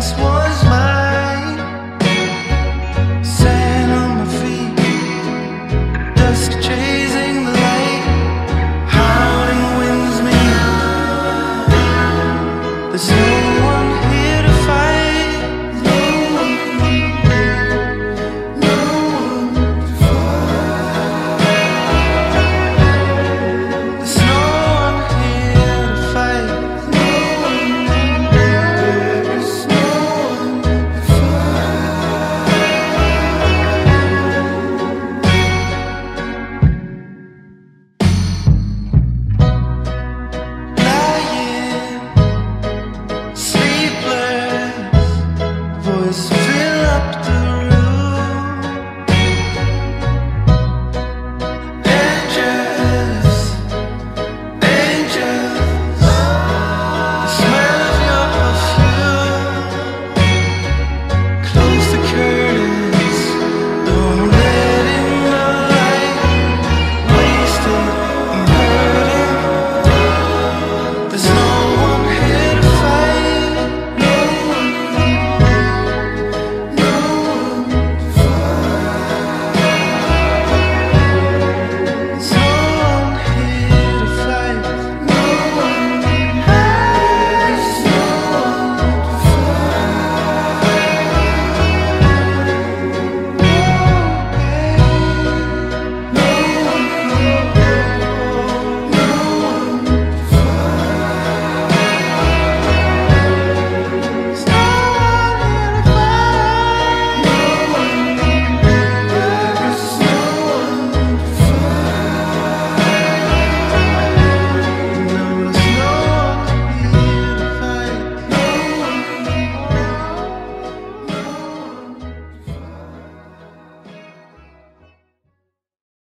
once was